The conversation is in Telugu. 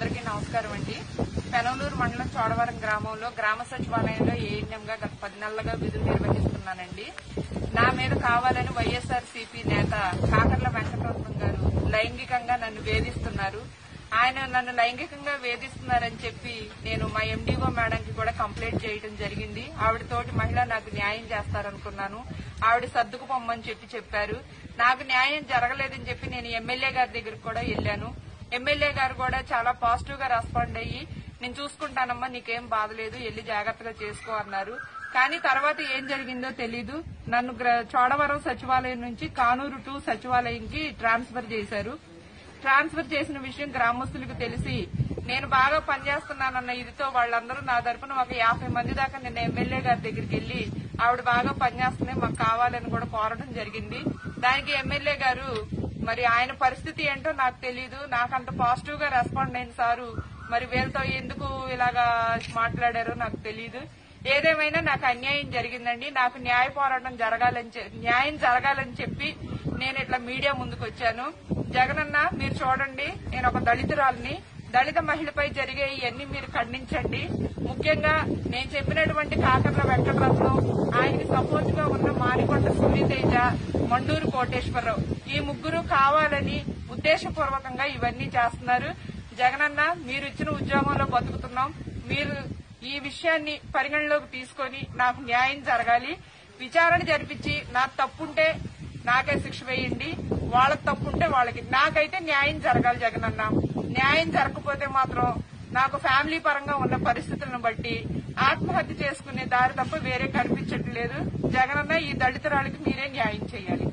అందరికీ నమస్కారం అండి. పెనమలూరు మండలం చోడవరం గ్రామంలో గ్రామ సచివాలయంలో ఏఎన్ఎంగా గత పది నెలలుగా విధులు నిర్వహిస్తున్నానండి. నా మీద కావాలని వైఎస్ఆర్ సిపి నేత కాకర్ల వెంకటరత్నం గారు లైంగికంగా నన్ను వేధిస్తున్నారు. ఆయన నన్ను లైంగికంగా వేధిస్తున్నారని చెప్పి నేను మా ఎండీఓ మేడంకి కూడా కంప్లైంట్ చేయడం జరిగింది. ఆవిడ తోటి మహిళ నాకు న్యాయం చేస్తారనుకున్నాను. ఆవిడ సర్దుకు పొమ్మని చెప్పి చెప్పారు. నాకు న్యాయం జరగలేదని చెప్పి నేను ఎమ్మెల్యే గారి దగ్గరికి కూడా వెళ్ళాను. ఎమ్మెల్యే గారు కూడా చాలా పాజిటివ్గా రెస్పాండ్ అయ్యి నేను చూసుకుంటానమ్మా నీకేం బాధలేదు వెళ్ళి జాగ్రత్తగా చేసుకో అన్నారు. కానీ తర్వాత ఏం జరిగిందో తెలీదు. నన్ను చోడవరం సచివాలయం నుంచి కానూరు టు సచివాలయంకి ట్రాన్స్ఫర్ చేశారు. ట్రాన్స్ఫర్ చేసిన విషయం గ్రామస్తులకు తెలిసి నేను బాగా పనిచేస్తున్నానన్న ఇదితో వాళ్ళందరూ నా తరపున ఒక యాభై మంది దాకా నిన్న ఎమ్మెల్యే గారి దగ్గరికి వెళ్ళి ఆవిడ బాగా పనిచేస్తుంది మాకు కావాలని కూడా కోరడం జరిగింది. దానికి ఎమ్మెల్యే గారు మరి ఆయన పరిస్థితి ఏంటో నాకు తెలియదు నాకంత పాజిటివ్గా రెస్పాండ్ అయిన సారు మరి వీళ్ళతో ఎందుకు ఇలాగా మాట్లాడారో నాకు తెలియదు ఏదేమైనా నాకు అన్యాయం జరిగిందండి. నాకు న్యాయ పోరాటం జరగాలని న్యాయం జరగాలని చెప్పి నేను ఇట్లా మీడియా ముందుకు వచ్చాను జగనన్న మీరు చూడండి నేను ఒక దళితురాలిని దళిత మహిళపై జరిగే ఇవన్నీ మీరు ఖండించండి. ముఖ్యంగా నేను చెప్పినటువంటి కాకర్ల వెంకటరత్నం ఆయనకి సపోర్ట్గా ఉన్న మారికొండ సూర్యతేజ మండూరు కోటేశ్వరరావు. ఈ ముగ్గురు కావాలని ఉద్దేశపూర్వకంగా ఇవన్నీ చేస్తున్నారు. జగనన్న మీరు ఇచ్చిన ఉద్యోగంలో బతుకుతున్నాం. మీరు ఈ విషయాన్ని పరిగణలోకి తీసుకొని నాకు న్యాయం జరగాలి. విచారణ జరిపించి నాకు తప్పుంటే నాకే శిక్ష వేయండి. వాళ్ళకి తప్పుంటే వాళ్ళకి నాకైతే న్యాయం జరగాలి జగనన్న. న్యాయం జరగకపోతే మాత్రం నాకు ఫ్యామిలీ పరంగా ఉన్న పరిస్థితులను బట్టి ఆత్మహత్య చేసుకునే దారి తప్ప వేరే కనిపించట్లేదు. జగనన్న ఈ దళితురాలకి మీరే న్యాయం చేయాలి.